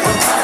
Every.